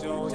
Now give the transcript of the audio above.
So,